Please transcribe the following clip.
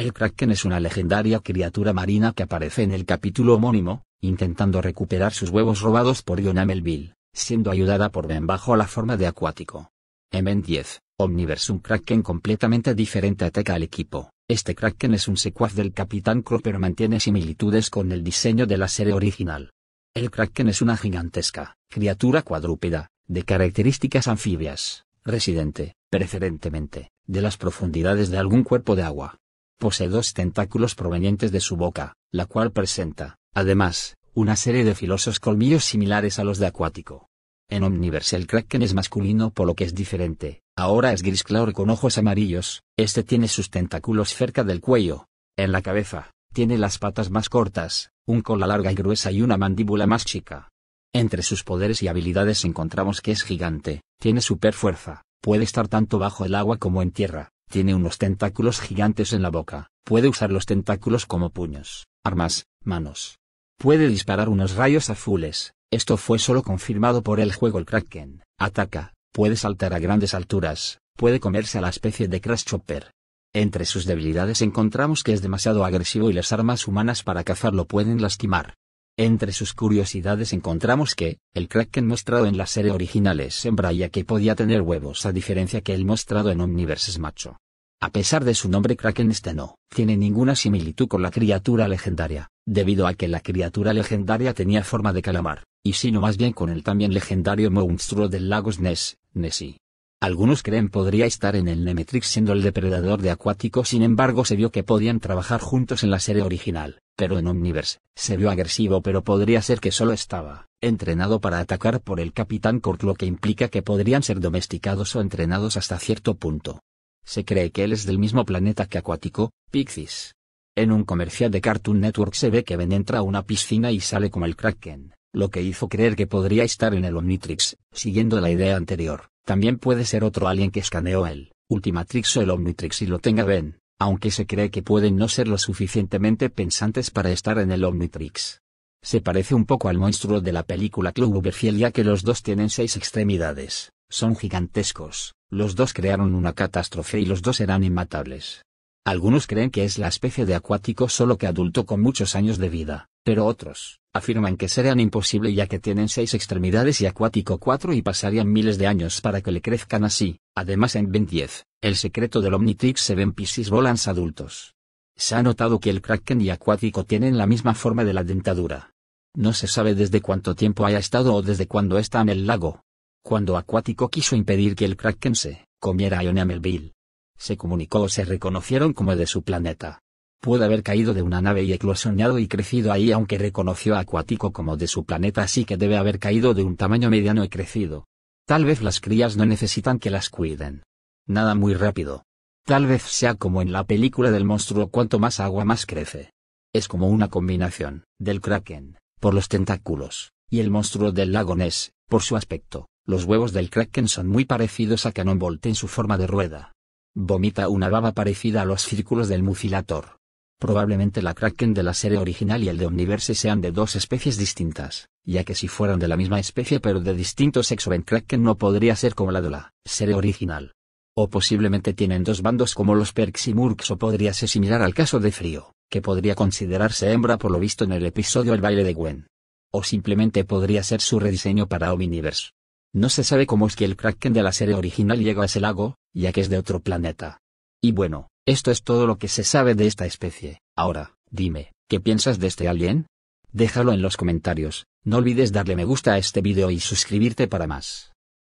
El Kraken es una legendaria criatura marina que aparece en el capítulo homónimo, intentando recuperar sus huevos robados por Iona Melville, siendo ayudada por Ben bajo la forma de acuático. En Ben 10, Omniverse un Kraken completamente diferente ataca al equipo. Este Kraken es un secuaz del Capitán Crow pero mantiene similitudes con el diseño de la serie original. El Kraken es una gigantesca criatura cuadrúpeda, de características anfibias, residente, preferentemente, de las profundidades de algún cuerpo de agua. Posee dos tentáculos provenientes de su boca, la cual presenta, además, una serie de filosos colmillos similares a los de acuático. En Omniverse el Kraken es masculino por lo que es diferente, ahora es gris claro con ojos amarillos, este tiene sus tentáculos cerca del cuello. En la cabeza, tiene las patas más cortas, un cola larga y gruesa y una mandíbula más chica. Entre sus poderes y habilidades encontramos que es gigante, tiene super fuerza, puede estar tanto bajo el agua como en tierra, tiene unos tentáculos gigantes en la boca, puede usar los tentáculos como puños, armas, manos. Puede disparar unos rayos azules, esto fue solo confirmado por el juego el Kraken, ataca, puede saltar a grandes alturas, puede comerse a la especie de Crash Chopper. Entre sus debilidades encontramos que es demasiado agresivo y las armas humanas para cazarlo pueden lastimar. Entre sus curiosidades encontramos que, el Kraken mostrado en la serie original es hembra ya que podía tener huevos a diferencia que el mostrado en Omniverse es macho. A pesar de su nombre Kraken este no tiene ninguna similitud con la criatura legendaria, debido a que la criatura legendaria tenía forma de calamar, y sino más bien con el también legendario monstruo del lago Ness, Nessie. Algunos creen podría estar en el Nemetrix siendo el depredador de acuático sin embargo se vio que podían trabajar juntos en la serie original, pero en Omniverse, se vio agresivo pero podría ser que solo estaba entrenado para atacar por el Capitán Kurt lo que implica que podrían ser domesticados o entrenados hasta cierto punto. Se cree que él es del mismo planeta que Acuático, Pixis. En un comercial de Cartoon Network se ve que Ben entra a una piscina y sale como el Kraken, lo que hizo creer que podría estar en el Omnitrix, siguiendo la idea anterior. También puede ser otro alien que escaneó el Ultimatrix o el Omnitrix y lo tenga Ben, aunque se cree que pueden no ser lo suficientemente pensantes para estar en el Omnitrix. Se parece un poco al monstruo de la película Cloverfield ya que los dos tienen seis extremidades, son gigantescos, los dos crearon una catástrofe y los dos eran inmatables. Algunos creen que es la especie de acuático solo que adulto con muchos años de vida, pero otros, afirman que serían imposible ya que tienen seis extremidades y acuático cuatro y pasarían miles de años para que le crezcan así. Además en Ben 10, el secreto del Omnitrix se ven Piscis volans adultos. Se ha notado que el Kraken y acuático tienen la misma forma de la dentadura. No se sabe desde cuánto tiempo haya estado o desde cuándo está en el lago, cuando Acuático quiso impedir que el Kraken se comiera a Ionia Melville. Se comunicó o se reconocieron como de su planeta. Puede haber caído de una nave y eclosionado y crecido ahí aunque reconoció a Acuático como de su planeta así que debe haber caído de un tamaño mediano y crecido. Tal vez las crías no necesitan que las cuiden. Nada muy rápido. Tal vez sea como en la película del monstruo cuanto más agua más crece. Es como una combinación del kraken, por los tentáculos, y el monstruo del lago Ness, por su aspecto. Los huevos del kraken son muy parecidos a Cannonbolt en su forma de rueda. Vomita una baba parecida a los círculos del mucilator. Probablemente la kraken de la serie original y el de Omniverse sean de dos especies distintas, ya que si fueran de la misma especie pero de distinto sexo Ben kraken no podría ser como la de la serie original. O posiblemente tienen dos bandos como los Perks y Murks o podría ser similar al caso de Frío, que podría considerarse hembra por lo visto en el episodio El baile de Gwen. O simplemente podría ser su rediseño para Omniverse. No se sabe cómo es que el Kraken de la serie original llega a ese lago, ya que es de otro planeta. Y bueno, esto es todo lo que se sabe de esta especie. Ahora, dime, ¿qué piensas de este alien? Déjalo en los comentarios, no olvides darle me gusta a este vídeo y suscribirte para más.